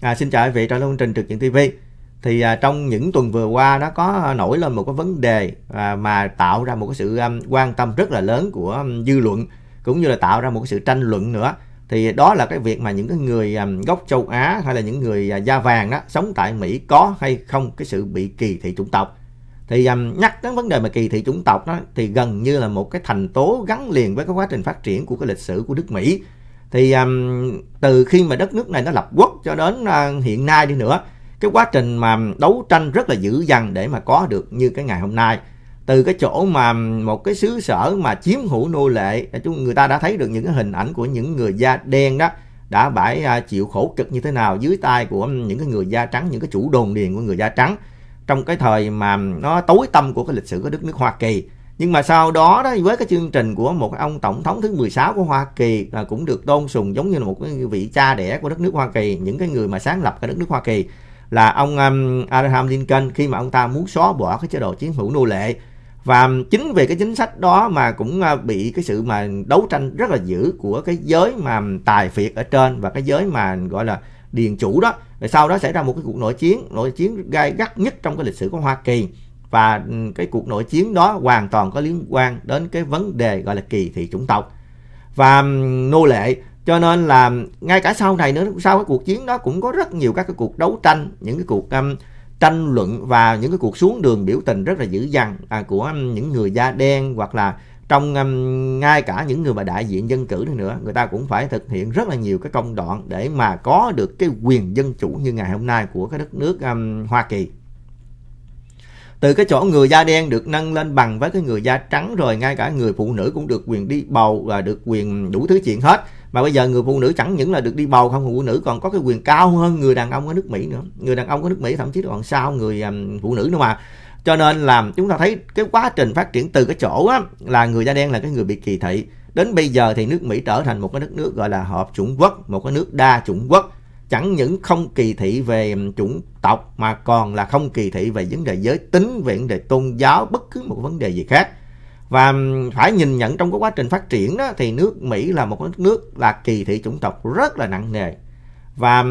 À, xin chào quý vị trong chương trình trực diện TV. Thì à, trong những tuần vừa qua nó có nổi lên một cái vấn đề à, mà tạo ra một cái sự um, quan tâm rất là lớn của um, dư luận cũng như là tạo ra một cái sự tranh luận nữa. Thì đó là cái việc mà những cái người um, gốc châu Á hay là những người uh, da vàng đó sống tại Mỹ có hay không cái sự bị kỳ thị chủng tộc. Thì um, nhắc đến vấn đề mà kỳ thị chủng tộc đó thì gần như là một cái thành tố gắn liền với cái quá trình phát triển của cái lịch sử của nước Mỹ thì um, từ khi mà đất nước này nó lập quốc cho đến uh, hiện nay đi nữa cái quá trình mà đấu tranh rất là dữ dằn để mà có được như cái ngày hôm nay. Từ cái chỗ mà một cái xứ sở mà chiếm hữu nô lệ chúng người ta đã thấy được những cái hình ảnh của những người da đen đó đã phải à, chịu khổ cực như thế nào dưới tay của những cái người da trắng những cái chủ đồn điền của người da trắng. Trong cái thời mà nó tối tâm của cái lịch sử của đất nước Hoa Kỳ nhưng mà sau đó đó với cái chương trình của một ông tổng thống thứ 16 của Hoa Kỳ là cũng được tôn sùng giống như là một cái vị cha đẻ của đất nước Hoa Kỳ những cái người mà sáng lập cái đất nước Hoa Kỳ là ông um, Abraham Lincoln khi mà ông ta muốn xóa bỏ cái chế độ chiến hữu nô lệ. Và um, chính vì cái chính sách đó mà cũng à, bị cái sự mà đấu tranh rất là dữ của cái giới mà um, tài phiệt ở trên và cái giới mà um, gọi là điền chủ đó. Rồi sau đó xảy ra một cái cuộc nội chiến nội chiến gai gắt nhất trong cái lịch sử của Hoa Kỳ và ừ, cái cuộc nội chiến đó hoàn toàn có liên quan đến cái vấn đề gọi là kỳ thị chủng tộc. Và ừ, nô lệ. Cho nên là ngay cả sau này nữa sau cái cuộc chiến đó cũng có rất nhiều các cái cuộc đấu tranh những cái cuộc um, tranh luận và những cái cuộc xuống đường biểu tình rất là dữ dằn à, của um, những người da đen hoặc là trong um, ngay cả những người mà đại diện dân cử nữa người ta cũng phải thực hiện rất là nhiều cái công đoạn để mà có được cái quyền dân chủ như ngày hôm nay của cái đất nước um, Hoa Kỳ từ cái chỗ người da đen được nâng lên bằng với cái người da trắng rồi ngay cả người phụ nữ cũng được quyền đi bầu và được quyền đủ thứ chuyện hết. Mà bây giờ người phụ nữ chẳng những là được đi bầu không người phụ nữ còn có cái quyền cao hơn người đàn ông ở nước Mỹ nữa. Người đàn ông ở nước Mỹ thậm chí còn sau người um, phụ nữ nữa mà. Cho nên là chúng ta thấy cái quá trình phát triển từ cái chỗ á, là người da đen là cái người bị kỳ thị. Đến bây giờ thì nước Mỹ trở thành một cái đất nước gọi là hợp chủng quốc một cái nước đa chủng quốc chẳng những không kỳ thị về chủng tộc mà còn là không kỳ thị về vấn đề giới tính, về vấn đề tôn giáo, bất cứ một vấn đề gì khác. Và phải nhìn nhận trong cái quá trình phát triển đó thì nước Mỹ là một nước là kỳ thị chủng tộc rất là nặng nề. Và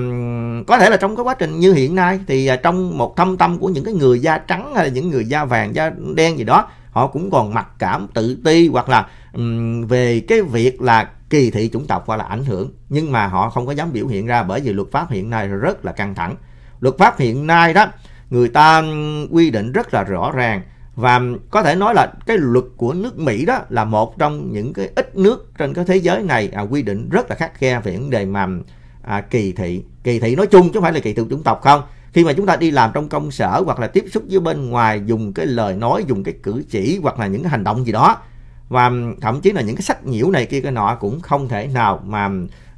có thể là trong cái quá trình như hiện nay thì à, trong một thâm tâm của những cái người da trắng hay là những người da vàng, da đen gì đó họ cũng còn mặc cảm tự ti hoặc là um, về cái việc là kỳ thị chủng tộc hoặc là ảnh hưởng. Nhưng mà họ không có dám biểu hiện ra bởi vì luật pháp hiện nay rất là căng thẳng. Luật pháp hiện nay đó người ta quy định rất là rõ ràng. Và có thể nói là cái luật của nước Mỹ đó là một trong những cái ít nước trên cái thế giới này à, quy định rất là khắc khe về vấn đề mà à, kỳ thị. Kỳ thị nói chung chứ không phải là kỳ thị chủng tộc không. Khi mà chúng ta đi làm trong công sở hoặc là tiếp xúc với bên ngoài dùng cái lời nói dùng cái cử chỉ hoặc là những cái hành động gì đó và thậm chí là những cái sách nhiễu này kia cái nọ cũng không thể nào mà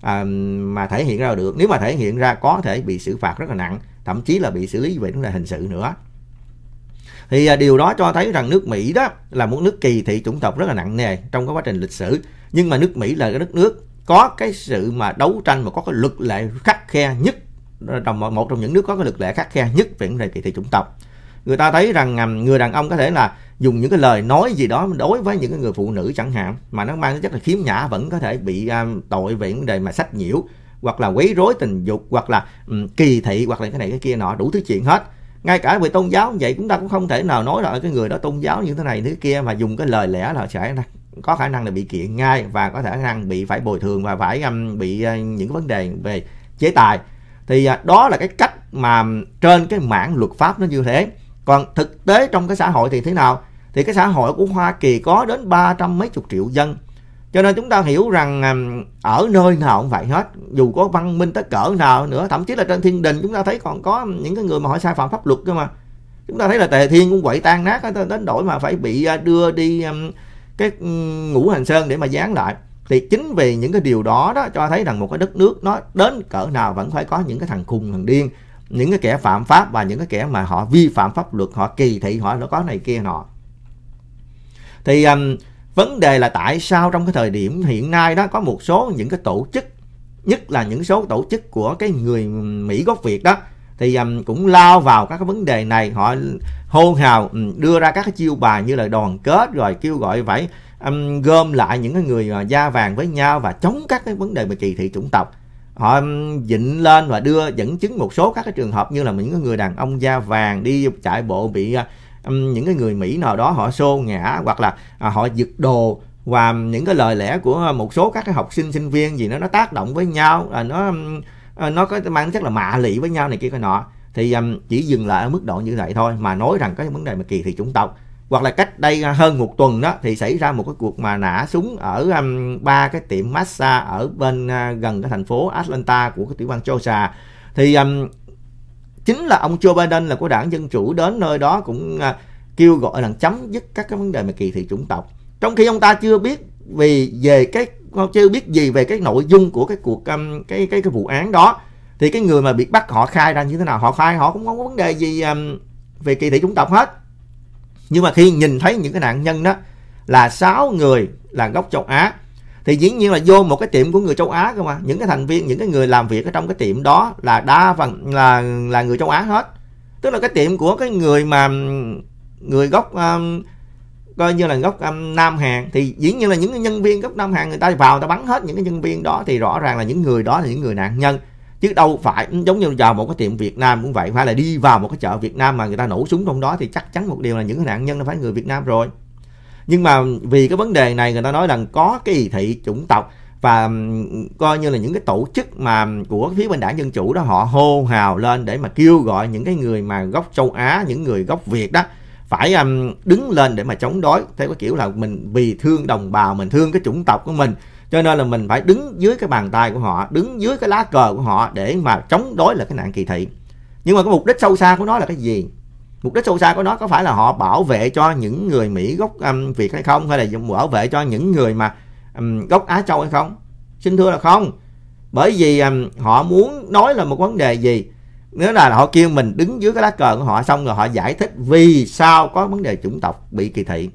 à, mà thể hiện ra được. Nếu mà thể hiện ra có thể bị xử phạt rất là nặng thậm chí là bị xử lý về vấn đề hình sự nữa. Thì à, điều đó cho thấy rằng nước Mỹ đó là một nước kỳ thị chủng tộc rất là nặng nề trong cái quá trình lịch sử. Nhưng mà nước Mỹ là cái đất nước có cái sự mà đấu tranh mà có cái luật lệ khắc khe nhất ờ, một trong những nước có cái luật lệ khắc khe nhất về vấn đề kỳ thị chủng tộc người ta thấy rằng à, người đàn ông có thể là dùng những cái lời nói gì đó đối với những cái người phụ nữ chẳng hạn mà nó mang chất là khiếm nhã vẫn có thể bị um, tội về vấn đề mà sách nhiễu hoặc là quấy rối tình dục hoặc là um, kỳ thị hoặc là cái này cái kia nọ đủ thứ chuyện hết. Ngay cả về tôn giáo vậy chúng ta cũng không thể nào nói là cái người đó tôn giáo như thế này thế kia mà dùng cái lời lẽ là sẽ có khả năng là bị kiện ngay và có khả năng bị phải bồi thường và phải um, bị uh, những vấn đề về chế tài. Thì uh, đó là cái cách mà ừ, trên cái mảng luật pháp nó như thế còn thực tế trong cái xã hội thì thế nào? Thì cái xã hội của Hoa Kỳ có đến ba trăm mấy chục triệu dân. Cho nên chúng ta hiểu rằng ở nơi nào cũng vậy hết. Dù có văn minh tới cỡ nào nữa, thậm chí là trên thiên đình chúng ta thấy còn có những cái người mà họ sai phạm pháp luật cơ mà. Chúng ta thấy là tề thiên cũng quậy tan nát đến đổi mà phải bị à, đưa đi cái ngũ hành sơn để mà dán lại. Thì chính vì những cái điều đó đó cho thấy rằng một cái đất nước nó đến cỡ nào vẫn phải có những cái thằng khùng, thằng điên những cái kẻ phạm pháp và những cái kẻ mà họ vi phạm pháp luật họ kỳ thị họ nó có này kia nọ. Thì um, vấn đề là tại sao trong cái thời điểm hiện nay đó có một số những cái tổ chức nhất là những số tổ chức của cái người Mỹ gốc Việt đó thì um, cũng lao vào các cái vấn đề này. Họ hô hào um, đưa ra các cái chiêu bài như là đoàn kết rồi kêu gọi phải um, gom lại những cái người à, da vàng với nhau và chống các cái vấn đề về kỳ thị chủng tộc họ dịnh lên và đưa, dẫn chứng một số các cái trường hợp như là những người đàn ông da vàng đi chạy bộ bị à, những cái người Mỹ nào đó họ xô ngã hoặc là à, họ giật đồ và những cái lời lẽ của một số các cái học sinh sinh viên gì nó nó tác động với nhau là nó à, nó có mang chất là mạ lị với nhau này kia, cái nọ. Thì chỉ dừng lại ở mức độ như vậy thôi, mà nói rằng cái vấn đề mà kỳ thị chủng tộc hoặc là cách đây hơn một tuần đó thì xảy ra một cái cuộc mà nã súng ở um, ba cái tiệm massage ở bên uh, gần cái thành phố Atlanta của cái tiểu bang Georgia. Thì um, chính là ông Joe Biden là của đảng Dân Chủ đến nơi đó cũng uh, kêu gọi là chấm dứt các cái vấn đề mà kỳ thị chủng tộc. Trong khi ông ta chưa biết vì về cái chưa biết gì về cái nội dung của cái cuộc um, cái cái cái vụ án đó thì cái người mà bị bắt họ khai ra như thế nào? Họ khai họ cũng không có vấn đề gì um, về kỳ thị chủng tộc hết nhưng mà khi nhìn thấy những cái nạn nhân đó là 6 người là gốc châu Á thì dĩ nhiên là vô một cái tiệm của người châu Á cơ mà. Những cái thành viên những cái người làm việc ở trong cái tiệm đó là đa phần là là người châu Á hết. Tức là cái tiệm của cái người mà người gốc um, coi như là gốc um, Nam Hàn thì dĩ nhiên là những cái nhân viên gốc Nam Hàn người ta vào người ta bắn hết những cái nhân viên đó thì rõ ràng là những người đó là những người nạn nhân chứ đâu phải giống như vào một cái tiệm Việt Nam cũng vậy phải là đi vào một cái chợ Việt Nam mà người ta nổ súng trong đó thì chắc chắn một điều là những nạn nhân nó phải người Việt Nam rồi. Nhưng mà vì cái vấn đề này người ta nói rằng có cái kỳ thị chủng tộc và coi như là những cái tổ chức mà của phía bên đảng dân chủ đó họ hô hào lên để mà kêu gọi những cái người mà gốc châu Á những người gốc Việt đó phải um, đứng lên để mà chống đối. Theo cái kiểu là mình vì thương đồng bào mình thương cái chủng tộc của mình cho nên là mình phải đứng dưới cái bàn tay của họ đứng dưới cái lá cờ của họ để mà chống đối là cái nạn kỳ thị. Nhưng mà cái mục đích sâu xa của nó là cái gì? Mục đích sâu xa của nó có phải là họ bảo vệ cho những người mỹ gốc um, việt hay không? Hay là bảo vệ cho những người mà um, gốc á châu hay không? Xin thưa là không. Bởi vì um, họ muốn nói là một vấn đề gì? Nếu là họ kêu mình đứng dưới cái lá cờ của họ xong rồi họ giải thích vì sao có vấn đề chủng tộc bị kỳ thị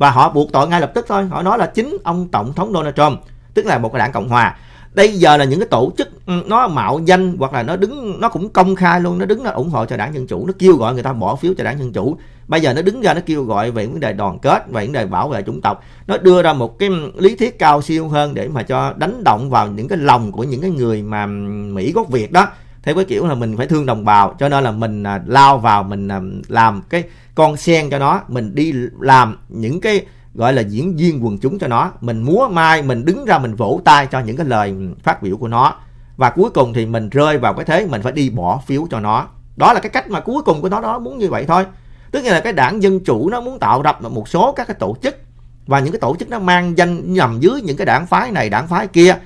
và họ buộc tội ngay lập tức thôi. Họ nói là chính ông tổng thống Donald Trump, tức là một cái đảng cộng hòa. Bây giờ là những cái tổ chức ừ, nó mạo danh hoặc là nó đứng, nó cũng công khai luôn, nó đứng nó ủng hộ cho đảng dân chủ, nó kêu gọi người ta bỏ phiếu cho đảng dân chủ. Bây giờ nó đứng ra nó kêu gọi về vấn đề đoàn kết, về vấn đề bảo vệ chủng tộc. Nó đưa ra một cái ừ, lý thuyết cao siêu hơn để mà cho đánh động vào những cái lòng của những cái người mà ừ, mỹ gốc việt đó theo cái kiểu là mình phải thương đồng bào cho nên là mình à, lao vào mình à, làm cái con sen cho nó mình đi làm những cái gọi là diễn viên quần chúng cho nó. Mình múa mai mình đứng ra mình vỗ tay cho những cái lời phát biểu của nó. Và cuối cùng thì mình rơi vào cái thế mình phải đi bỏ phiếu cho nó. Đó là cái cách mà cuối cùng của nó đó muốn như vậy thôi. Tức là cái đảng dân chủ nó muốn tạo ra một số các cái tổ chức. Và những cái tổ chức nó mang danh nằm dưới những cái đảng phái này đảng phái kia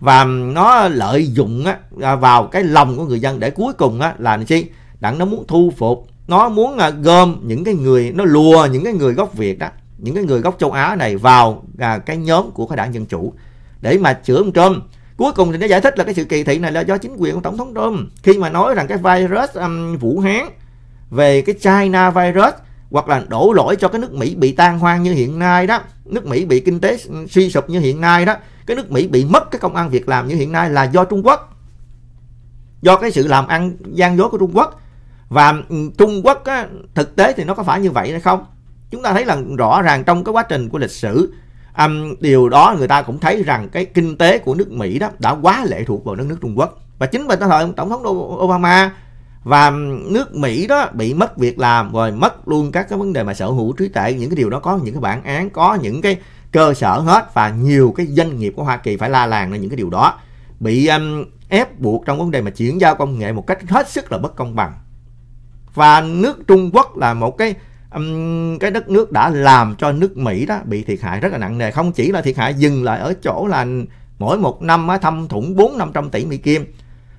và nó lợi dụng á, à, vào cái lòng của người dân để cuối cùng á, là chi? Đặng nó muốn thu phục. Nó muốn à, gom những cái người nó lùa những cái người gốc việt đó những cái người gốc châu á này vào à, cái nhóm của cái đảng dân chủ để mà chữa ông trump. Cuối cùng thì nó giải thích là cái sự kỳ thị này là do chính quyền của tổng thống trump. Khi mà nói rằng cái virus um, vũ hán về cái china virus hoặc là đổ lỗi cho cái nước mỹ bị tan hoang như hiện nay đó nước mỹ bị kinh tế suy sụp như hiện nay đó cái nước Mỹ bị mất cái công ăn việc làm như hiện nay là do Trung Quốc. Do cái sự làm ăn gian dối của Trung Quốc. Và ừ, Trung Quốc á, thực tế thì nó có phải như vậy hay không? Chúng ta thấy là rõ ràng trong cái quá trình của lịch sử um, điều đó người ta cũng thấy rằng cái kinh tế của nước Mỹ đó đã quá lệ thuộc vào đất nước Trung Quốc. Và chính bởi thời tổng thống Obama và nước Mỹ đó bị mất việc làm rồi mất luôn các cái vấn đề mà sở hữu trí tuệ những cái điều đó có những cái bản án có những cái cơ sở hết và nhiều cái doanh nghiệp của Hoa Kỳ phải la làng lên những cái điều đó. Bị um, ép buộc trong vấn đề mà chuyển giao công nghệ một cách hết sức là bất công bằng. Và nước Trung Quốc là một cái um, cái đất nước đã làm cho nước Mỹ đó bị thiệt hại rất là nặng nề. Không chỉ là thiệt hại dừng lại ở chỗ là mỗi một năm thâm thủng bốn năm trăm tỷ Mỹ Kim.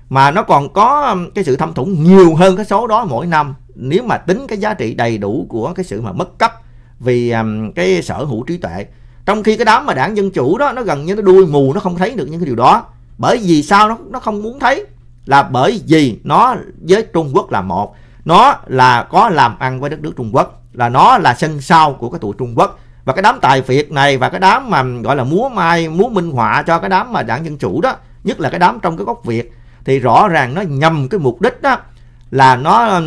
Mà nó còn có um, cái sự thâm thủng nhiều hơn cái số đó mỗi năm. Nếu mà tính cái giá trị đầy đủ của cái sự mà mất cấp vì um, cái sở hữu trí tuệ trong khi cái đám mà đảng dân chủ đó, nó gần như nó đuôi mù, nó không thấy được những cái điều đó. Bởi vì sao nó nó không muốn thấy? Là bởi vì nó với Trung Quốc là một. Nó là có làm ăn với đất nước Trung Quốc. Là nó là sân sau của cái tụi Trung Quốc. Và cái đám tài phiệt này và cái đám mà, gọi là múa mai, múa minh họa cho cái đám mà đảng dân chủ đó, nhất là cái đám trong cái gốc Việt, thì rõ ràng nó nhầm cái mục đích đó là nó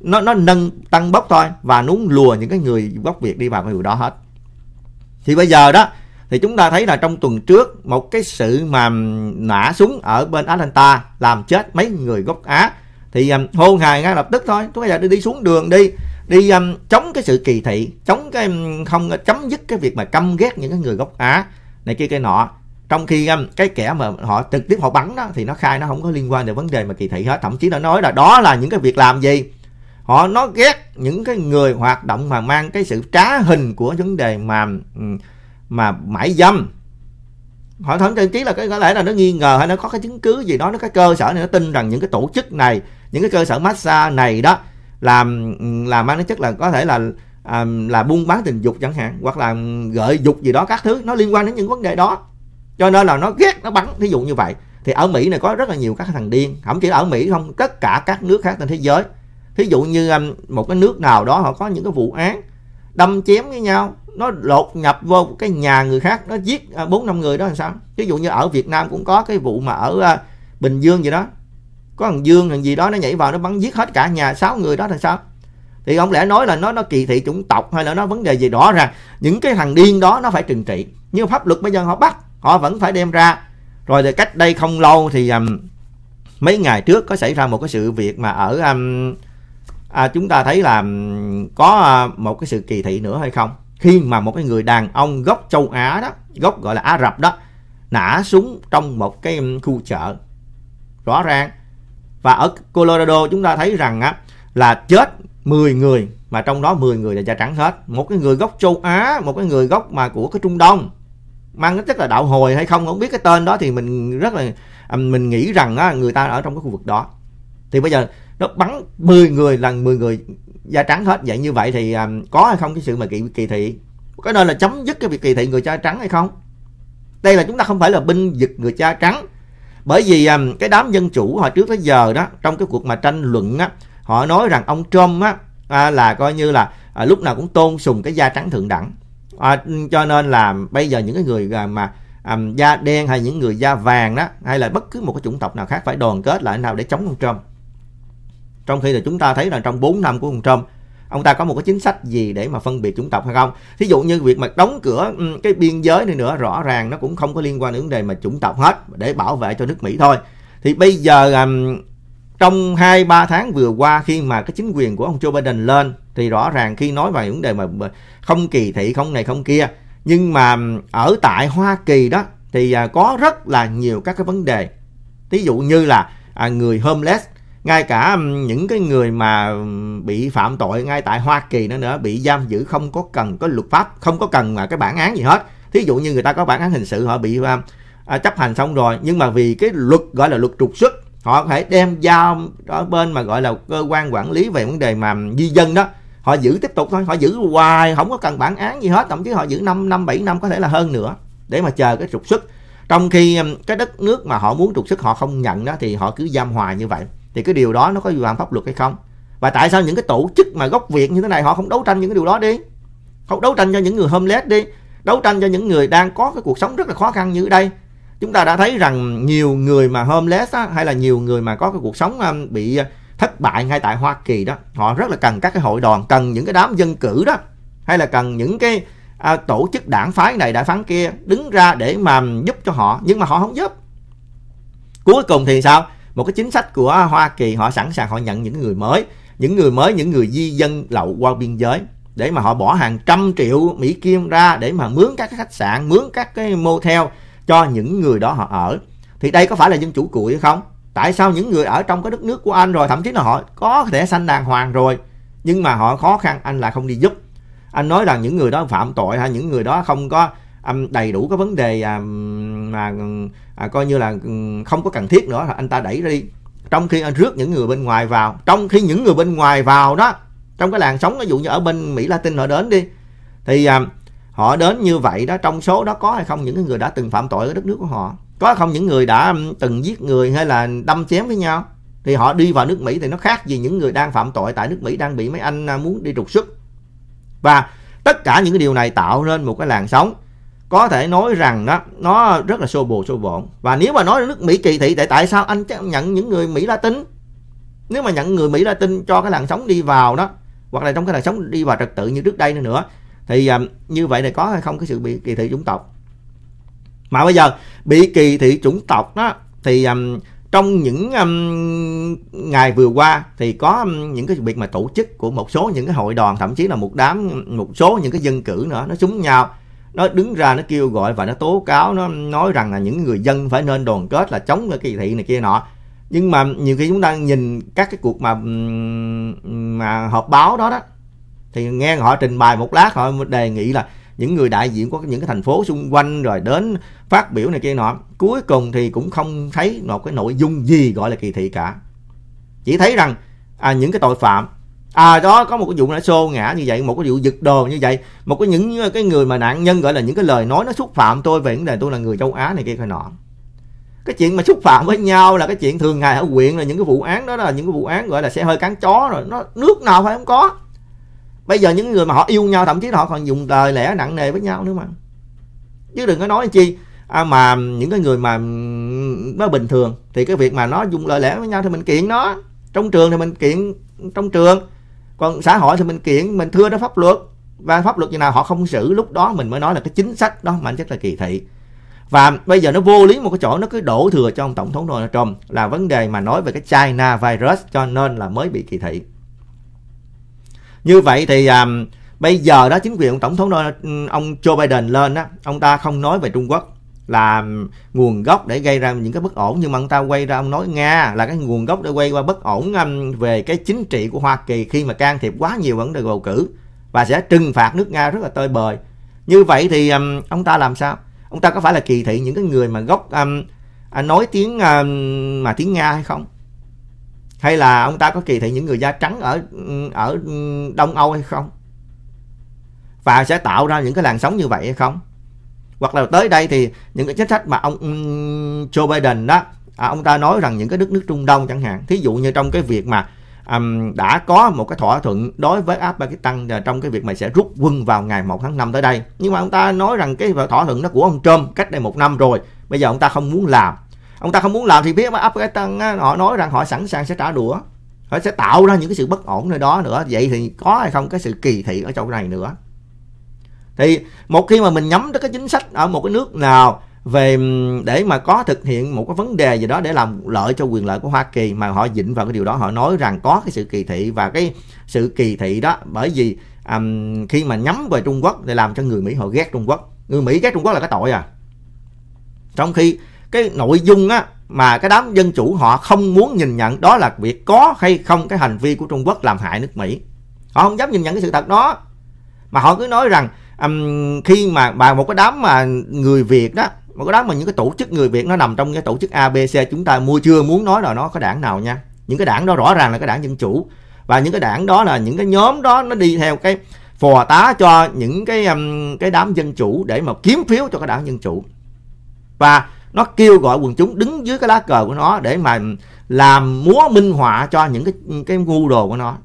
nó nó nâng, tăng bốc thôi và núng lùa những cái người gốc Việt đi vào cái điều đó hết thì bây giờ đó thì chúng ta thấy là trong tuần trước một cái sự mà nã súng ở bên Atlanta làm chết mấy người gốc Á. Thì um, hôn hài ngay lập tức thôi chúng ta đi, đi xuống đường đi đi um, chống cái sự kỳ thị chống cái um, không chấm dứt cái việc mà căm ghét những cái người gốc Á này kia cái nọ. Trong khi um, cái kẻ mà họ trực tiếp họ bắn đó thì nó khai nó không có liên quan đến vấn đề mà kỳ thị hết. Thậm chí nó nói là đó là những cái việc làm gì? Họ nó ghét những cái người hoạt động mà mang cái sự trá hình của vấn đề mà ừ, mà mãi dâm. Họ thậm chí là cái có lẽ là nó nghi ngờ hay nó có cái chứng cứ gì đó nó cái cơ sở này nó tin rằng những cái tổ chức này những cái cơ sở massage này đó làm ừ, làm mang tính chất là có thể là à, là buôn bán tình dục chẳng hạn hoặc là gợi dục gì đó các thứ nó liên quan đến những vấn đề đó. Cho nên là nó ghét nó bắn thí dụ như vậy. Thì ở Mỹ này có rất là nhiều các thằng điên. Không chỉ ở Mỹ không tất cả các nước khác trên thế giới thí dụ như um, một cái nước nào đó họ có những cái vụ án đâm chém với nhau nó lột nhập vô cái nhà người khác nó giết à, bốn năm người đó làm sao? Ví dụ như ở Việt Nam cũng có cái vụ mà ở à, Bình Dương gì đó có thằng Dương thằng gì đó nó nhảy vào nó bắn giết hết cả nhà sáu người đó là sao? Thì ông lẽ nói là nó nó kỳ thị chủng tộc hay là nó vấn đề gì? Đó ra? những cái thằng điên đó nó phải trừng trị. Nhưng pháp luật bây giờ họ bắt họ vẫn phải đem ra. Rồi thì cách đây không lâu thì um, mấy ngày trước có xảy ra một cái sự việc mà ở um, à, chúng ta thấy là có à, một cái sự kỳ thị nữa hay không? Khi mà một cái người đàn ông gốc châu Á đó gốc gọi là Ả Rập đó nã súng trong một cái khu chợ rõ ràng. Và ở Colorado chúng ta thấy rằng á là chết 10 người mà trong đó 10 người là da trắng hết. Một cái người gốc châu Á một cái người gốc mà của cái Trung Đông mang cái chất là đạo hồi hay không không biết cái tên đó thì mình rất là mình nghĩ rằng á, người ta ở trong cái khu vực đó. Thì bây giờ nó bắn 10 người lần 10 người da trắng hết. Vậy như vậy thì um, có hay không cái sự mà kỳ, kỳ thị? Có nên là chấm dứt cái việc kỳ thị người da trắng hay không? Đây là chúng ta không phải là binh giật người da trắng. Bởi vì um, cái đám dân chủ hồi trước tới giờ đó trong cái cuộc mà tranh luận á họ nói rằng ông Trump á à, là coi như là à, lúc nào cũng tôn sùng cái da trắng thượng đẳng. À, cho nên là bây giờ những cái người à, mà um, da đen hay những người da vàng đó hay là bất cứ một cái chủng tộc nào khác phải đoàn kết lại nào để chống ông Trump trong khi là chúng ta thấy là trong 4 năm của ông Trump, ông ta có một cái chính sách gì để mà phân biệt chủng tộc hay không? Thí dụ như việc mà đóng cửa ừ, cái biên giới này nữa, rõ ràng nó cũng không có liên quan đến vấn đề mà chủng tộc hết, để bảo vệ cho nước Mỹ thôi. Thì bây giờ trong hai, ba tháng vừa qua khi mà cái chính quyền của ông Joe Biden lên, thì rõ ràng khi nói về vấn đề mà không kỳ thị, không này, không kia. Nhưng mà ở tại Hoa Kỳ đó, thì à, có rất là nhiều các cái vấn đề. Thí dụ như là à, người homeless ngay cả những cái người mà bị phạm tội ngay tại Hoa Kỳ nữa nữa bị giam giữ không có cần có luật pháp không có cần mà cái bản án gì hết. Thí dụ như người ta có bản án hình sự họ bị à, à chấp hành xong rồi nhưng mà vì cái luật gọi là luật trục xuất họ phải đem giao ở bên mà gọi là cơ quan quản lý về vấn đề mà di dân đó họ giữ tiếp tục thôi họ giữ hoài không có cần bản án gì hết thậm chí họ giữ 5 năm 7 năm có thể là hơn nữa để mà chờ cái trục xuất. Trong khi cái đất nước mà họ muốn trục xuất họ không nhận đó thì họ cứ giam hoài như vậy thì cái điều đó nó có vi phạm pháp luật hay không? Và tại sao những cái tổ chức mà gốc Việt như thế này họ không đấu tranh những cái điều đó đi? Không đấu tranh cho những người homeless đi đấu tranh cho những người đang có cái cuộc sống rất là khó khăn như ở đây. Chúng ta đã thấy rằng nhiều người mà homeless á, hay là nhiều người mà có cái cuộc sống bị ờ, thất bại ngay tại Hoa Kỳ đó họ rất là cần các cái hội đoàn cần những cái đám dân cử đó hay là cần những cái à, tổ chức đảng phái này đảng phái kia đứng ra để mà giúp cho họ nhưng mà họ không giúp. Cuối cùng thì sao? Một cái chính sách của Hoa Kỳ họ sẵn sàng họ nhận những người mới những người mới những người di dân lậu qua biên giới để mà họ bỏ hàng trăm triệu Mỹ Kim ra để mà mướn các cái khách sạn mướn các cái motel cho những người đó họ ở. Thì đây có phải là dân chủ cụi hay không? Tại sao những người ở trong cái đất nước của anh rồi thậm chí là họ có thể sanh đàng hoàng rồi nhưng mà họ khó khăn anh là không đi giúp. Anh nói rằng những người đó phạm tội hay những người đó không có um, đầy đủ cái vấn đề um, mà ừ, à, coi như là ừ, không có cần thiết nữa. Anh ta đẩy ra đi. Trong khi anh rước những người bên ngoài vào trong khi những người bên ngoài vào đó trong cái làn sóng ví dụ như ở bên Mỹ Latin họ đến đi thì à, họ đến như vậy đó trong số đó có hay không những người đã từng phạm tội ở đất nước của họ? Có không những người đã ừ, từng giết người hay là đâm chém với nhau? Thì họ đi vào nước Mỹ thì nó khác gì những người đang phạm tội tại nước Mỹ đang bị mấy anh à, muốn đi trục xuất. Và tất cả những cái điều này tạo nên một cái làn sóng có thể nói rằng đó nó rất là xô bồ xô bộn và nếu mà nói nước Mỹ kỳ thị tại tại sao anh nhận những người Mỹ Latin? Nếu mà nhận người Mỹ Latin cho cái làn sóng đi vào đó hoặc là trong cái làn sóng đi vào trật tự như trước đây nữa nữa thì um, như vậy này có hay không cái sự bị kỳ thị chủng tộc? Mà bây giờ bị kỳ thị chủng tộc đó thì um, trong những um, ngày vừa qua thì có um, những cái việc mà tổ chức của một số những cái hội đoàn thậm chí là một đám một số những cái dân cử nữa nó súng nhau nó đứng ra nó kêu gọi và nó tố cáo nó nói rằng là những người dân phải nên đoàn kết là chống cái kỳ thị này kia nọ. Nhưng mà nhiều khi chúng ta nhìn các cái cuộc mà mà họp báo đó đó thì nghe họ trình bày một lát họ đề nghị là những người đại diện của những cái thành phố xung quanh rồi đến phát biểu này kia nọ. Cuối cùng thì cũng không thấy một cái nội dung gì gọi là kỳ thị cả. Chỉ thấy rằng à, những cái tội phạm à đó có một cái vụ nó xô ngã như vậy một cái vụ giật đồ như vậy. Một cái những cái người mà nạn nhân gọi là những cái lời nói nó xúc phạm tôi về vấn đề tôi là người châu á này kia coi nọ. Cái chuyện mà xúc phạm với nhau là cái chuyện thường ngày ở huyện là những cái vụ án đó là những cái vụ án gọi là xe hơi cắn chó rồi nó nước nào phải không có. Bây giờ những người mà họ yêu nhau thậm chí là họ còn dùng lời lẽ nặng nề với nhau nữa mà. Chứ đừng có nói chi à, mà những cái người mà nó bình thường thì cái việc mà nó dùng lời lẽ với nhau thì mình kiện nó. Trong trường thì mình kiện trong trường còn xã hội thì mình kiện mình thưa nó pháp luật. Và pháp luật như nào họ không xử lúc đó mình mới nói là cái chính sách đó mà chắc là kỳ thị. Và bây giờ nó vô lý một cái chỗ nó cứ đổ thừa cho ông tổng thống Donald Trump là vấn đề mà nói về cái China virus cho nên là mới bị kỳ thị. Như vậy thì um, bây giờ đó chính quyền ông tổng thống Donald, ừ, ông Joe Biden lên á ông ta không nói về Trung Quốc là nguồn gốc để gây ra những cái bất ổn. Nhưng mà ông ta quay ra ông nói nga là cái nguồn gốc để quay qua bất ổn um, về cái chính trị của hoa kỳ khi mà can thiệp quá nhiều vấn đề bầu cử và sẽ trừng phạt nước nga rất là tơi bời. Như vậy thì um, ông ta làm sao? Ông ta có phải là kỳ thị những cái người mà gốc um, à, nói tiếng um, mà tiếng nga hay không? Hay là ông ta có kỳ thị những người da trắng ở um, ở um, đông âu hay không? Và sẽ tạo ra những cái làn sóng như vậy hay không? Hoặc là tới đây thì những cái chính sách mà ông Joe Biden đó à, ông ta nói rằng những cái đất nước Trung Đông chẳng hạn. Thí dụ như trong cái việc mà um, đã có một cái thỏa thuận đối với Afghanistan trong cái việc mà sẽ rút quân vào ngày 1 tháng 5 tới đây. Nhưng mà ông ta nói rằng cái thỏa thuận đó của ông Trump cách đây một năm rồi bây giờ ông ta không muốn làm. Ông ta không muốn làm thì phía Afghanistan họ nói rằng họ sẵn sàng sẽ trả đũa. Họ sẽ tạo ra những cái sự bất ổn nơi đó nữa. Vậy thì có hay không cái sự kỳ thị ở chỗ này nữa? Thì một khi mà mình nhắm tới cái chính sách ở một cái nước nào về để mà có thực hiện một cái vấn đề gì đó để làm lợi cho quyền lợi của Hoa Kỳ mà họ dịnh vào cái điều đó họ nói rằng có cái sự kỳ thị và cái sự kỳ thị đó bởi vì um, khi mà nhắm về Trung Quốc để làm cho người Mỹ họ ghét Trung Quốc. Người Mỹ ghét Trung Quốc là cái tội à. Trong khi cái nội dung á mà cái đám dân chủ họ không muốn nhìn nhận đó là việc có hay không cái hành vi của Trung Quốc làm hại nước Mỹ. Họ không dám nhìn nhận cái sự thật đó. Mà họ cứ nói rằng um, khi mà bà một cái đám mà người Việt đó một cái đám mà những cái tổ chức người Việt nó nằm trong cái tổ chức ABC chúng ta mua chưa muốn nói là nó có đảng nào nha. Những cái đảng đó rõ ràng là cái đảng dân chủ. Và những cái đảng đó là những cái nhóm đó nó đi theo cái phò tá cho những cái um, cái đám dân chủ để mà kiếm phiếu cho cái đảng dân chủ. Và nó kêu gọi quần chúng đứng dưới cái lá cờ của nó để mà làm múa minh họa cho những cái cái ngu đồ của nó.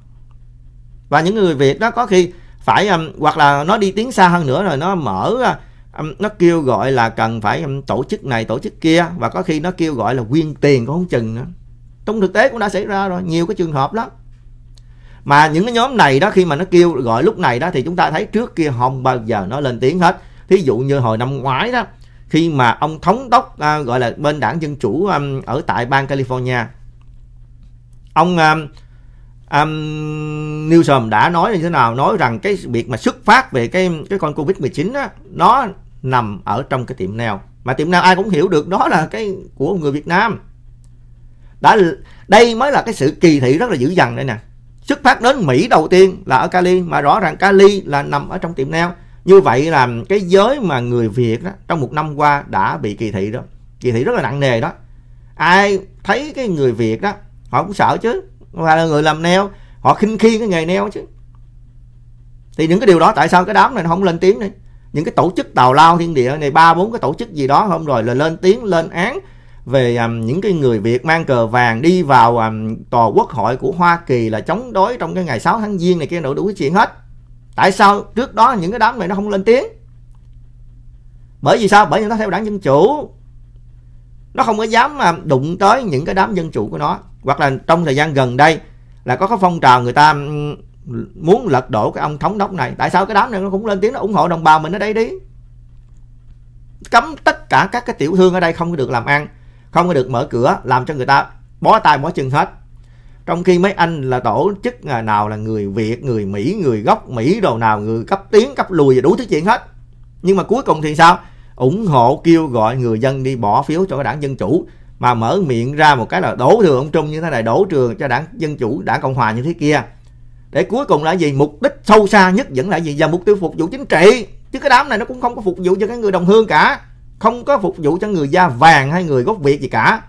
Và những người Việt đó có khi phải um, hoặc là nó đi tiến xa hơn nữa rồi nó mở uh, um, nó kêu gọi là cần phải um, tổ chức này tổ chức kia. Và có khi nó kêu gọi là quyên tiền cũng không chừng nữa. Trong thực tế cũng đã xảy ra rồi nhiều cái trường hợp lắm. Mà những cái nhóm này đó khi mà nó kêu gọi lúc này đó thì chúng ta thấy trước kia không bao giờ nó lên tiếng hết. Thí dụ như hồi năm ngoái đó khi mà ông thống đốc à, gọi là bên đảng dân chủ um, ở tại bang California ông um, um, Newsom đã nói như thế nào? Nói rằng cái việc mà xuất phát về cái cái con Covid 19 á nó nằm ở trong cái tiệm nail. Mà tiệm nail ai cũng hiểu được đó là cái của người Việt Nam. Đã đây mới là cái sự kỳ thị rất là dữ dằn đây nè. Xuất phát đến Mỹ đầu tiên là ở Cali mà rõ ràng Cali là nằm ở trong tiệm nail. Như vậy là cái giới mà người Việt đó trong một năm qua đã bị kỳ thị đó. Kỳ thị rất là nặng nề đó. Ai thấy cái người Việt đó họ cũng sợ chứ và là người làm neo họ khinh khi cái nghề neo chứ. Thì những cái điều đó tại sao cái đám này nó không lên tiếng này những cái tổ chức tào lao thiên địa này ba bốn cái tổ chức gì đó hôm rồi là lên tiếng lên án về um, những cái người Việt mang cờ vàng đi vào um, tòa quốc hội của Hoa Kỳ là chống đối trong cái ngày 6 tháng Giêng này kia đủ đủ cái chuyện hết. Tại sao trước đó những cái đám này nó không lên tiếng? Bởi vì sao? Bởi vì nó theo đảng dân chủ. Nó không có dám mà đụng tới những cái đám dân chủ của nó hoặc là trong thời gian gần đây là có cái phong trào người ta muốn lật đổ cái ông thống đốc này tại sao cái đám này nó cũng lên tiếng nó ủng hộ đồng bào mình ở đây đi cấm tất cả các cái tiểu thương ở đây không có được làm ăn không có được mở cửa làm cho người ta bó tay bó chân hết trong khi mấy anh là tổ chức à, nào là người Việt, người Mỹ, người gốc Mỹ đồ nào, người cấp tiến, cấp lùi và đủ thứ chuyện hết. Nhưng mà cuối cùng thì sao? ủng hộ kêu gọi người dân đi bỏ phiếu cho cái đảng Dân Chủ mà mở miệng ra một cái là đổ thừa ông Trung như thế này, đổ trường cho đảng Dân Chủ, đảng Cộng Hòa như thế kia. Để cuối cùng là gì? Mục đích sâu xa nhất vẫn là gì? Và mục tiêu phục vụ chính trị. Chứ cái đám này nó cũng không có phục vụ cho cái người đồng hương cả. Không có phục vụ cho người da vàng hay người gốc Việt gì cả.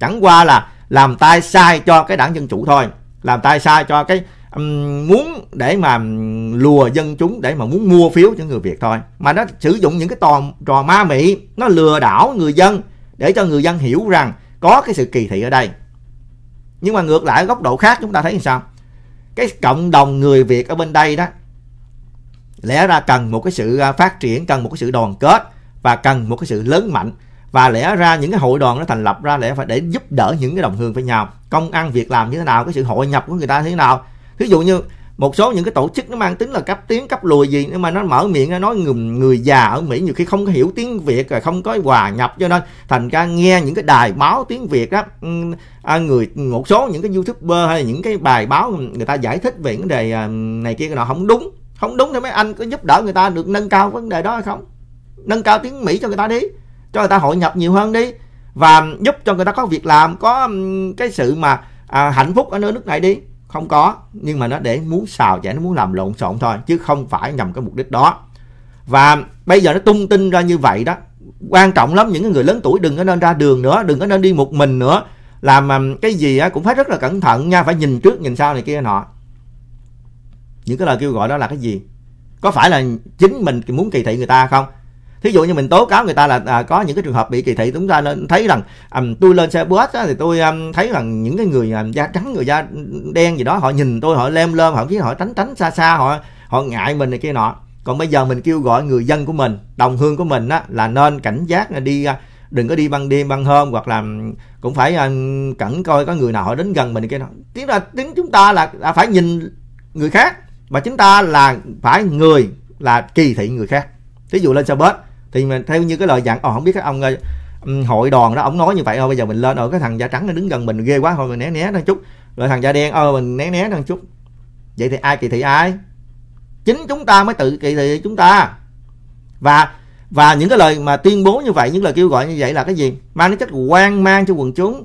Chẳng qua là làm tay sai cho cái đảng Dân Chủ thôi. Làm tay sai cho cái muốn để mà lùa dân chúng, để mà muốn mua phiếu cho người Việt thôi. Mà nó sử dụng những cái trò trò ma mị, nó lừa đảo người dân để cho người dân hiểu rằng có cái sự kỳ thị ở đây. Nhưng mà ngược lại, góc độ khác chúng ta thấy như sao? Cái cộng đồng người Việt ở bên đây đó, lẽ ra cần một cái sự à, phát triển, cần một cái sự đoàn kết và cần một cái sự lớn mạnh. Và lẽ ra những cái hội đoàn nó thành lập ra lẽ phải để giúp đỡ những cái đồng hương với nhau. Công ăn việc làm như thế nào, cái sự hội nhập của người ta thế nào? Ví dụ như một số những cái tổ chức nó mang tính là cấp tiếng cấp lùi gì nhưng mà nó mở miệng nó nói người, người già ở Mỹ nhiều khi không có hiểu tiếng Việt rồi không có hòa nhập cho nên thành ra nghe những cái đài báo tiếng Việt á ừ, à, người một số những cái youtuber hay những cái bài báo người ta giải thích về vấn đề à, này kia nọ không đúng không đúng thì mấy anh có giúp đỡ người ta được nâng cao vấn đề đó hay không? Nâng cao tiếng Mỹ cho người ta đi cho người ta hội nhập nhiều hơn đi và giúp cho người ta có việc làm có ừ, cái sự mà à, hạnh phúc ở nơi nước này đi không có, nhưng mà nó để muốn xào chảy nó muốn làm lộn xộn thôi, chứ không phải nhằm cái mục đích đó. Và bây giờ nó tung tin ra như vậy đó, quan trọng lắm, những người lớn tuổi đừng có nên ra đường nữa, đừng có nên đi một mình nữa. Làm cái gì cũng phải rất là cẩn thận nha, phải nhìn trước, nhìn sau này kia nọ. Những cái lời kêu gọi đó là cái gì? Có phải là chính mình muốn kỳ thị người ta không? Thí dụ như mình tố cáo người ta là à, có những cái trường hợp bị kỳ thị chúng ta nên thấy rằng à, tôi lên xe bus á, thì tôi à, thấy rằng những cái người à, da trắng người da đen gì đó họ nhìn tôi họ lem lem họ biết họ tránh tránh xa xa họ họ ngại mình này kia nọ. Còn bây giờ mình kêu gọi người dân của mình đồng hương của mình á, là nên cảnh giác là đi à, đừng có đi ban đêm ban hôm hoặc là cũng phải uh, cẩn coi có người nào họ đến gần mình kia nọ. Tiếng là tiếng chúng ta là, là phải nhìn người khác mà chúng ta là phải người là kỳ thị người khác. Ví dụ lên xe bus thì mà theo như cái lời dặn ồ không biết các ông ờ, ơi, hội đoàn đó ông nói như vậy thôi bây giờ mình lên ở cái thằng da trắng nó đứng gần mình ghê quá thôi mình né né nó chút. Rồi thằng da đen ơ mình né né nó chút. Vậy thì ai kỳ thị ai? Chính chúng ta mới tự kỳ thị chúng ta. Và và những cái lời mà tuyên bố như vậy những lời kêu gọi như vậy là cái gì? Mang đến chất quan mang cho quần chúng.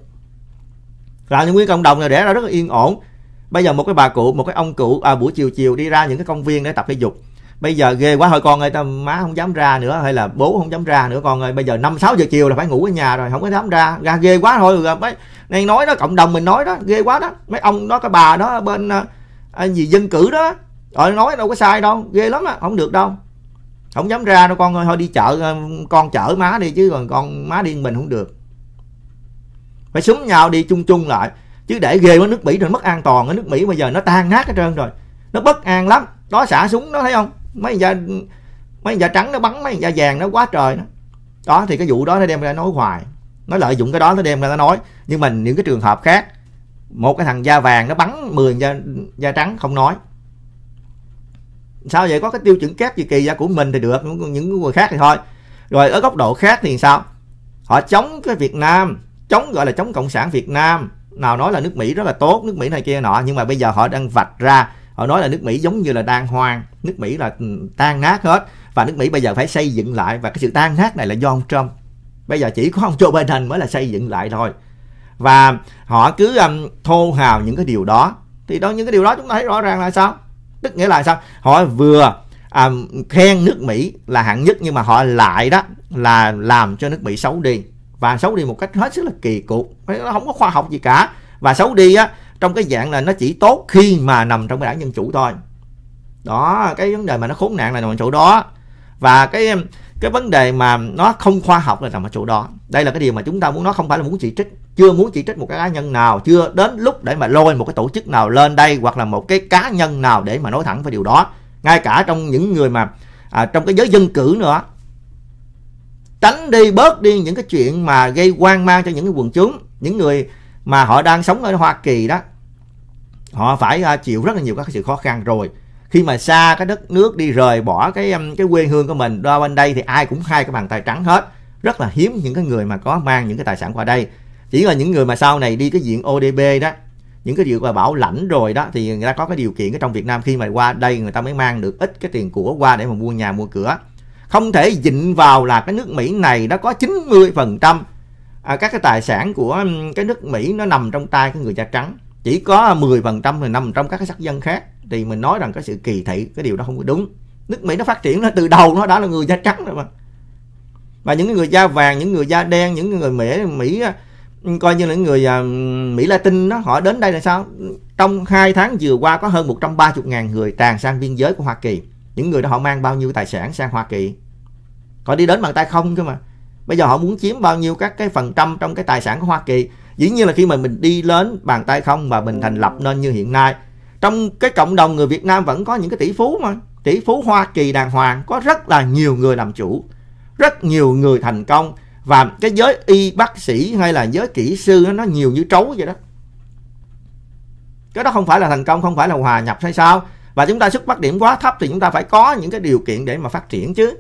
Là những nguyên cộng đồng này để ra rất là yên ổn. Bây giờ một cái bà cụ một cái ông cụ à, buổi chiều chiều đi ra những cái công viên để tập thể dục bây giờ ghê quá thôi con ơi tao má không dám ra nữa hay là bố không dám ra nữa con ơi. Bây giờ năm sáu giờ chiều là phải ngủ ở nhà rồi không có dám ra. Ra ghê quá thôi rồi mấy này nói đó cộng đồng mình nói đó ghê quá đó. Mấy ông đó cái bà đó bên à, à gì dân cử đó rồi nói đâu có sai đâu ghê lắm á không được đâu. Không dám ra đâu con ơi thôi đi chợ à, con chở má đi chứ còn con má điên mình không được. Phải súng nhau đi chung chung lại chứ để ghê quá nước mỹ rồi mất an toàn ở nước mỹ bây giờ nó tan nát hết trơn rồi. Nó bất an lắm đó xả súng nó thấy không? Mấy da mấy da trắng nó bắn mấy da vàng nó quá trời đó. Đó thì cái vụ đó nó đem ra nói hoài. Nó lợi dụng cái đó nó đem ra nó nói. Nhưng mà những cái trường hợp khác một cái thằng da vàng nó bắn 10 da, da trắng không nói. Sao vậy? Có cái tiêu chuẩn kép gì kỳ da của mình thì được những người khác thì thôi. Rồi ở góc độ khác thì sao? Họ chống cái Việt Nam chống gọi là chống cộng sản Việt Nam. Nào nói là nước Mỹ rất là tốt nước Mỹ này kia nọ nhưng mà bây giờ họ đang vạch ra họ nói là nước Mỹ giống như là đang hoang nước Mỹ là tan nát hết. Và nước Mỹ bây giờ phải xây dựng lại. Và cái sự tan nát này là do ông Trump. Bây giờ chỉ có ông Joe Biden mới là xây dựng lại thôi. Và họ cứ um, thô hào những cái điều đó. Thì đó những cái điều đó chúng ta thấy rõ ràng là sao? Tức nghĩa là sao? Họ vừa um, khen nước Mỹ là hạng nhất nhưng mà họ lại đó là làm cho nước Mỹ xấu đi. Và xấu đi một cách hết sức là kỳ cục. Nó không có khoa học gì cả. Và xấu đi á trong cái dạng là nó chỉ tốt khi mà nằm trong cái đảng dân chủ thôi. Đó cái vấn đề mà nó khốn nạn là nằm ở chỗ đó. Và cái cái vấn đề mà nó không khoa học là nằm ở chỗ đó. Đây là cái điều mà chúng ta muốn nói không phải là muốn chỉ trích chưa muốn chỉ trích một cái cá nhân nào chưa đến lúc để mà lôi một cái tổ chức nào lên đây hoặc là một cái cá nhân nào để mà nói thẳng về điều đó. Ngay cả trong những người mà à, trong cái giới dân cử nữa. Tránh đi bớt đi những cái chuyện mà gây hoang mang cho những cái quần chúng những người mà họ đang sống ở Hoa Kỳ đó họ phải à, chịu rất là nhiều các sự khó khăn rồi. Khi mà xa cái đất nước đi rời bỏ cái um, cái quê hương của mình, ra bên đây thì ai cũng hai cái bàn tay trắng hết. Rất là hiếm những cái người mà có mang những cái tài sản qua đây. Chỉ là những người mà sau này đi cái diện ODB đó, những cái điều mà bảo lãnh rồi đó, thì người ta có cái điều kiện ở trong Việt Nam khi mà qua đây người ta mới mang được ít cái tiền của qua để mà mua nhà, mua cửa. Không thể dịnh vào là cái nước Mỹ này nó có 90% trăm à, các cái tài sản của um, cái nước Mỹ nó nằm trong tay cái người da trắng chỉ có 10% là nằm trong các cái sắc dân khác thì mình nói rằng cái sự kỳ thị, cái điều đó không có đúng. Nước Mỹ nó phát triển nó từ đầu nó đã là người da trắng rồi mà. Và những người da vàng, những người da đen, những người Mỹ Mỹ coi như là những người à, Mỹ Latin đó, họ đến đây là sao? Trong hai tháng vừa qua có hơn 130.000 người tràn sang biên giới của Hoa Kỳ. Những người đó họ mang bao nhiêu tài sản sang Hoa Kỳ? Họ đi đến bằng tay không cơ mà. Bây giờ họ muốn chiếm bao nhiêu các cái phần trăm trong cái tài sản của Hoa Kỳ? Dĩ nhiên là khi mà mình đi đến bàn tay không và mình thành lập nên như hiện nay. Trong cái cộng đồng người Việt Nam vẫn có những cái tỷ phú mà. Tỷ phú Hoa Kỳ đàng hoàng, có rất là nhiều người làm chủ, rất nhiều người thành công. Và cái giới y bác sĩ hay là giới kỹ sư nó nhiều như trấu vậy đó. Cái đó không phải là thành công, không phải là hòa nhập hay sao? Và chúng ta xuất phát điểm quá thấp thì chúng ta phải có những cái điều kiện để mà phát triển chứ.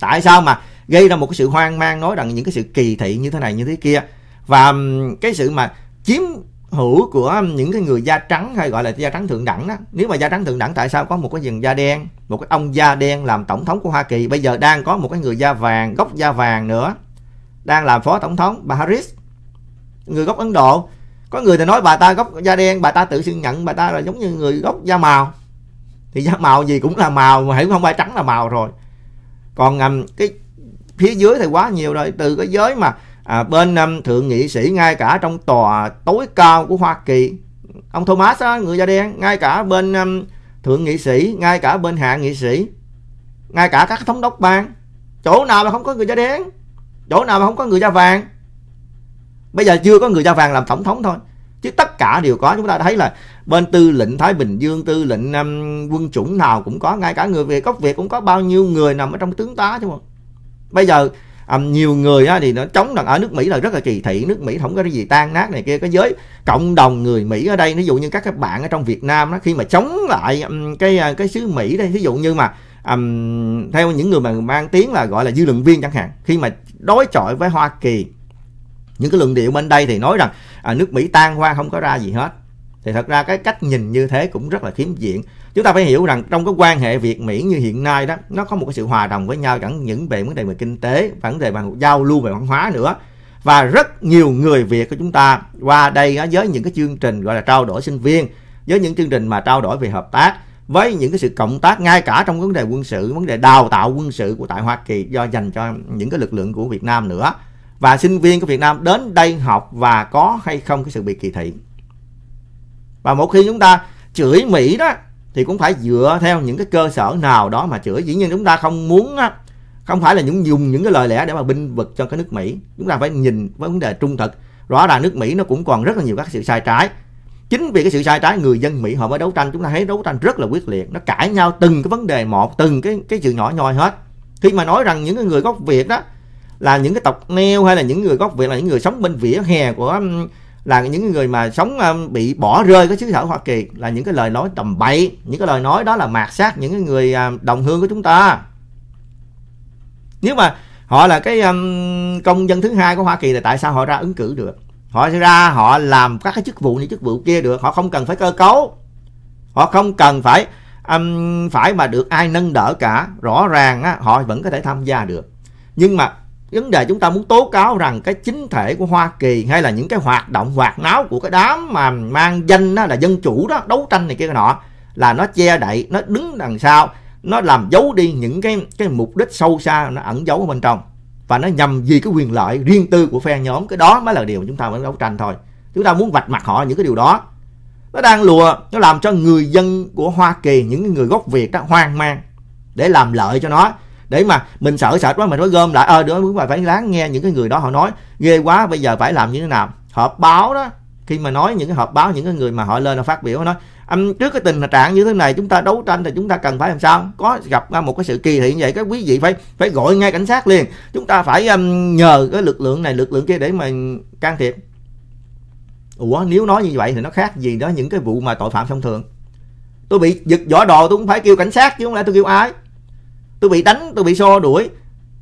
Tại sao mà gây ra một cái sự hoang mang nói rằng những cái sự kỳ thị như thế này, như thế kia? Và cái sự mà chiếm hữu của những cái người da trắng hay gọi là da trắng thượng đẳng đó nếu mà da trắng thượng đẳng tại sao có một cái dần da đen một cái ông da đen làm tổng thống của Hoa Kỳ bây giờ đang có một cái người da vàng gốc da vàng nữa đang làm phó tổng thống bà Harris người gốc Ấn Độ. Có người thì nói bà ta gốc da đen bà ta tự xưng nhận bà ta là giống như người gốc da màu. Thì da màu gì cũng là màu mà hãy không? Phải trắng là màu rồi. Còn um, cái phía dưới thì quá nhiều rồi từ cái giới mà à, bên um, thượng nghị sĩ ngay cả trong tòa tối cao của Hoa Kỳ ông Thomas á, người da đen ngay cả bên um, thượng nghị sĩ ngay cả bên hạ nghị sĩ ngay cả các thống đốc bang chỗ nào mà không có người da đen chỗ nào mà không có người da vàng. Bây giờ chưa có người da vàng làm tổng thống thôi chứ tất cả đều có. Chúng ta thấy là bên tư lệnh Thái Bình Dương tư lệnh um, quân chủng nào cũng có ngay cả người Việt gốc Việt cũng có bao nhiêu người nằm ở trong tướng tá chứ không. Bây giờ um, nhiều người á, thì nó chống rằng ở nước Mỹ là rất là kỳ thị. Nước Mỹ không có cái gì tan nát này kia. Cái giới cộng đồng người Mỹ ở đây ví dụ như các các bạn ở trong Việt Nam đó, khi mà chống lại um, cái à, cái xứ Mỹ đây ví dụ như mà um, theo những người mà mang tiếng là gọi là dư luận viên chẳng hạn khi mà đối chọi với Hoa Kỳ những cái luận điệu bên đây thì nói rằng à, nước Mỹ tan hoa không có ra gì hết thì thật ra cái cách nhìn như thế cũng rất là khiếm diện. Chúng ta phải hiểu rằng trong cái quan hệ Việt Mỹ như hiện nay đó, nó có một cái sự hòa đồng với nhau, chẳng những về vấn đề về kinh tế, vấn đề về giao lưu, về văn hóa nữa. Và rất nhiều người Việt của chúng ta qua đây với những cái chương trình gọi là trao đổi sinh viên, với những chương trình mà trao đổi về hợp tác, với những cái sự cộng tác ngay cả trong vấn đề quân sự, vấn đề đào tạo quân sự của tại Hoa Kỳ do dành cho những cái lực lượng của Việt Nam nữa. Và sinh viên của Việt Nam đến đây học và có hay không cái sự bị kỳ thị và một khi chúng ta chửi Mỹ đó, thì cũng phải dựa theo những cái cơ sở nào đó mà chửi. Dĩ nhiên chúng ta không muốn á, không phải là những dùng những cái lời lẽ để mà binh vực cho cái nước Mỹ. Chúng ta phải nhìn với vấn đề trung thực. Rõ ràng nước Mỹ nó cũng còn rất là nhiều các sự sai trái. Chính vì cái sự sai trái, người dân Mỹ họ mới đấu tranh. Chúng ta thấy đấu tranh rất là quyết liệt. Nó cãi nhau từng cái vấn đề một, từng cái cái sự nhỏ nhoi hết. Khi mà nói rằng những cái người gốc Việt đó là những cái tộc neo hay là những người gốc Việt, là những người sống bên vỉa hè của là những người mà sống um, bị bỏ rơi cái xứ sở Hoa Kỳ là những cái lời nói tầm bậy những cái lời nói đó là mạt sát những cái người um, đồng hương của chúng ta. Nếu mà họ là cái um, công dân thứ hai của Hoa Kỳ thì tại sao họ ra ứng cử được? Họ sẽ ra họ làm các cái chức vụ như chức vụ kia được. Họ không cần phải cơ cấu. Họ không cần phải um, phải mà được ai nâng đỡ cả. Rõ ràng á, họ vẫn có thể tham gia được. Nhưng mà vấn đề chúng ta muốn tố cáo rằng cái chính thể của Hoa Kỳ hay là những cái hoạt động hoạt náo của cái đám mà mang danh đó là dân chủ đó, đấu tranh này kia nọ, là nó che đậy, nó đứng đằng sau, nó làm giấu đi những cái cái mục đích sâu xa, nó ẩn giấu ở bên trong. Và nó nhằm vì cái quyền lợi riêng tư của phe nhóm, cái đó mới là điều chúng ta vẫn đấu tranh thôi. Chúng ta muốn vạch mặt họ những cái điều đó. Nó đang lùa, nó làm cho người dân của Hoa Kỳ, những người gốc Việt đó, hoang mang để làm lợi cho nó để mà mình sợ sệt quá mình phải gom lại. Ờ đứa mà phải lắng nghe những cái người đó họ nói. Ghê quá bây giờ phải làm như thế nào? Họp báo đó khi mà nói những cái họp báo những cái người mà họ lên họ phát biểu nói um, trước cái tình trạng như thế này chúng ta đấu tranh thì chúng ta cần phải làm sao? Có gặp một cái sự kỳ thị như vậy các quý vị phải phải gọi ngay cảnh sát liền. Chúng ta phải um, nhờ cái lực lượng này lực lượng kia để mà can thiệp. Ủa nếu nói như vậy thì nó khác gì đó những cái vụ mà tội phạm thông thường. Tôi bị giật vỏ đồ tôi cũng phải kêu cảnh sát chứ không lẽ tôi kêu ai? Tôi bị đánh tôi bị xô đuổi.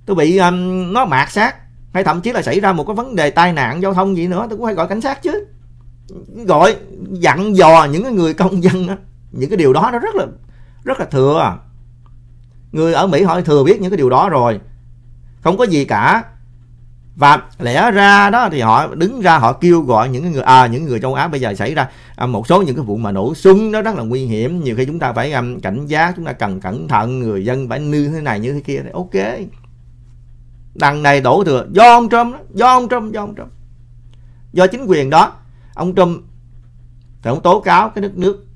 Tôi bị um, nó mạt sát. Hay thậm chí là xảy ra một cái vấn đề tai nạn giao thông gì nữa tôi cũng phải gọi cảnh sát chứ. Gọi dặn dò những cái người công dân đó, những cái điều đó nó rất là rất là thừa. Người ở Mỹ họ thừa biết những cái điều đó rồi. Không có gì cả và lẽ ra đó thì họ đứng ra họ kêu gọi những người à những người châu Á bây giờ xảy ra à, một số những cái vụ mà nổ súng nó rất là nguy hiểm. Nhiều khi chúng ta phải um, cảnh giác chúng ta cần cẩn thận người dân phải như thế này như thế kia ok. Đằng này đổ thừa do ông Trump đó, do ông Trump do ông Trump. Do chính quyền đó ông Trump thì ông tố cáo cái đất nước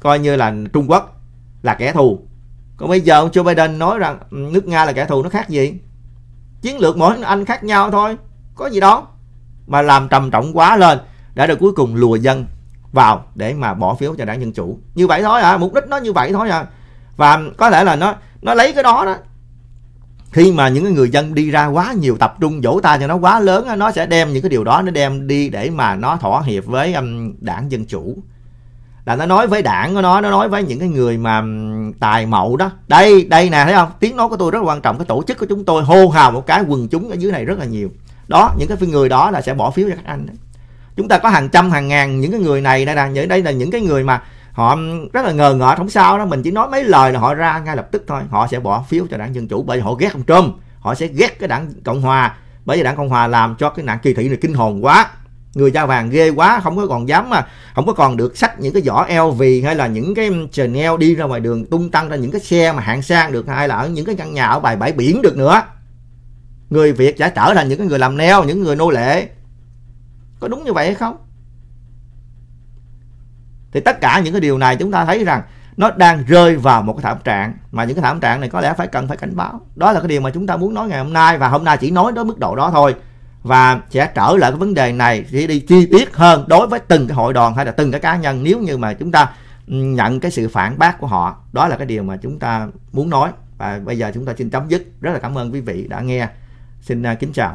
coi như là Trung Quốc là kẻ thù. Còn bây giờ ông Joe Biden nói rằng ừ, nước Nga là kẻ thù nó khác gì? Chiến lược mỗi anh khác nhau thôi. Có gì đó mà làm trầm trọng quá lên đã được cuối cùng lùa dân vào để mà bỏ phiếu cho đảng dân chủ. Như vậy thôi à mục đích nó như vậy thôi à. Và có thể là nó nó lấy cái đó đó. Khi mà những người dân đi ra quá nhiều tập trung vỗ tay cho nó quá lớn nó sẽ đem những cái điều đó, nó đem đi để mà nó thỏa hiệp với đảng dân chủ là nó nói với đảng của nó nó nói với những cái người mà tài mậu đó. Đây đây nè, thấy không? Tiếng nói của tôi rất là quan trọng. Cái tổ chức của chúng tôi hô hào một cái quần chúng ở dưới này rất là nhiều. Đó, những cái người đó là sẽ bỏ phiếu cho các anh đấy. chúng ta có hàng trăm, hàng ngàn những cái người này đây nè. Đây là những cái người mà họ rất là ngờ ngợ không sao đó mình chỉ nói mấy lời là họ ra ngay lập tức thôi. Họ sẽ bỏ phiếu cho đảng dân chủ bởi vì họ ghét ông trump. Họ sẽ ghét cái đảng cộng hòa bởi vì đảng cộng hòa làm cho cái nạn kỳ thị này kinh hồn quá người da vàng ghê quá, không có còn dám mà, không có còn được xách những cái giỏ LV hay là những cái Chanel đi ra ngoài đường tung tăng ra những cái xe mà hạng sang được, hay là ở những cái căn nhà ở bài bãi biển được nữa. Người Việt đã trở thành những cái người làm neo những người nô lệ. Có đúng như vậy hay không? Thì tất cả những cái điều này chúng ta thấy rằng nó đang rơi vào một cái thảm trạng, mà những cái thảm trạng này có lẽ phải cần phải cảnh báo. Đó là cái điều mà chúng ta muốn nói ngày hôm nay, và hôm nay chỉ nói đến mức độ đó thôi và sẽ trở lại cái vấn đề này sẽ đi chi tiết hơn đối với từng cái hội đoàn hay là từng cái cá nhân nếu như mà chúng ta ừ, nhận cái sự phản bác của họ. Đó là cái điều mà chúng ta muốn nói. Và bây giờ chúng ta xin chấm dứt. Rất là cảm ơn quý vị đã nghe. Xin à, kính chào.